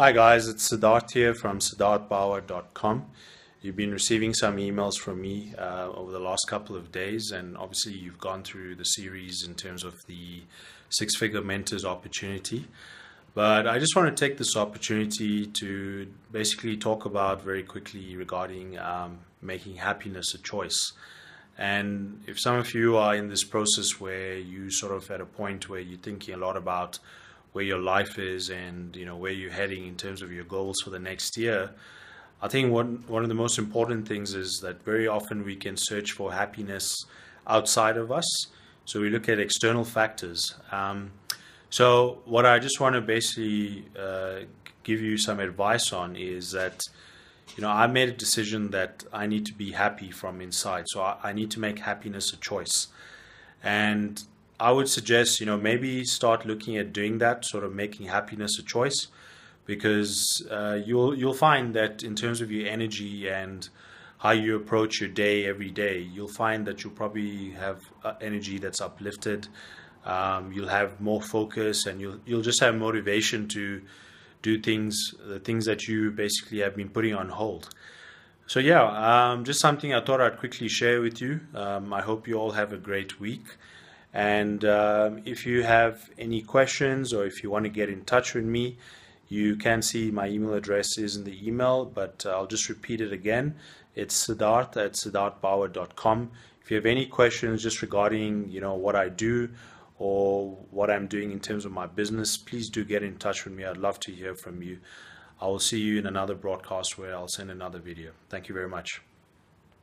Hi guys, it's Siddharth here from siddharthbawa.com. You've been receiving some emails from me uh, over the last couple of days, and obviously you've gone through the series in terms of the Six Figure Mentors opportunity. But I just want to take this opportunity to basically talk about very quickly regarding um, making happiness a choice. And if some of you are in this process where you sort of at a point where you're thinking a lot about where your life is and you know where you're heading in terms of your goals for the next year, I think one one of the most important things is that very often we can search for happiness outside of us. So we look at external factors. Um, so what I just want to basically uh, give you some advice on is that you know I made a decision that I need to be happy from inside. So I, I need to make happiness a choice, and I would suggest, you know, maybe start looking at doing that, sort of making happiness a choice, because uh, you'll you'll find that in terms of your energy and how you approach your day every day, you'll find that you'll probably have uh, energy that's uplifted. Um, you'll have more focus, and you'll you'll just have motivation to do things, the things that you basically have been putting on hold. So yeah, um, just something I thought I'd quickly share with you. Um, I hope you all have a great week. And um, if you have any questions or if you want to get in touch with me, you can see my email address is in the email, but uh, I'll just repeat it again. It's Siddharth at siddharthbawa.com. If you have any questions just regarding, you know, what I do or what I'm doing in terms of my business, please do get in touch with me. I'd love to hear from you. I will see you in another broadcast where I'll send another video. Thank you very much.